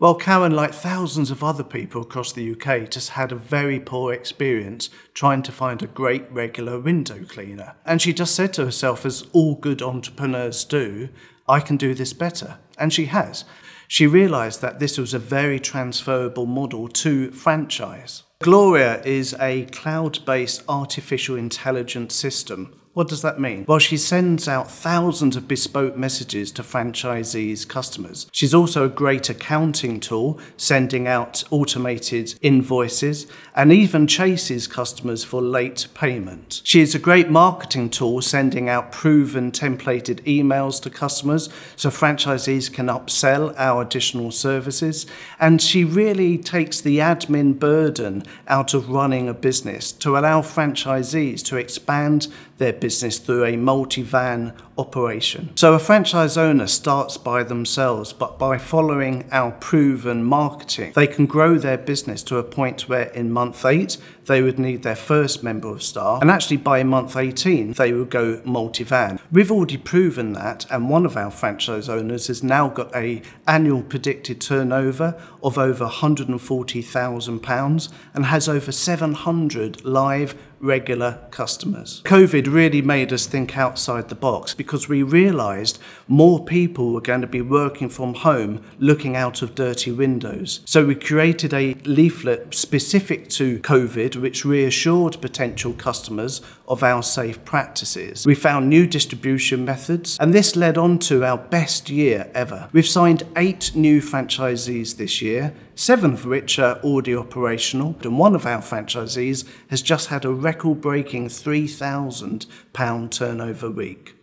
Well, Karen, like thousands of other people across the UK, just had a very poor experience trying to find a great regular window cleaner. And she just said to herself, as all good entrepreneurs do, I can do this better. And she has. She realised that this was a very transferable model to franchise. Gloria is a cloud based artificial intelligence system what does that mean? Well, she sends out thousands of bespoke messages to franchisees' customers. She's also a great accounting tool, sending out automated invoices and even chases customers for late payment. She is a great marketing tool, sending out proven templated emails to customers so franchisees can upsell our additional services. And she really takes the admin burden out of running a business to allow franchisees to expand their business through a multi-van operation. So a franchise owner starts by themselves, but by following our proven marketing, they can grow their business to a point where in month eight, they would need their first member of staff. And actually by month 18, they would go multi-van. We've already proven that. And one of our franchise owners has now got a annual predicted turnover of over £140,000 and has over 700 live regular customers. COVID really made us think outside the box because we realised more people were going to be working from home looking out of dirty windows. So we created a leaflet specific to COVID which reassured potential customers of our safe practices. We found new distribution methods, and this led on to our best year ever. We've signed eight new franchisees this year, seven of which are already operational. And one of our franchisees has just had a record breaking £3,000 turnover week.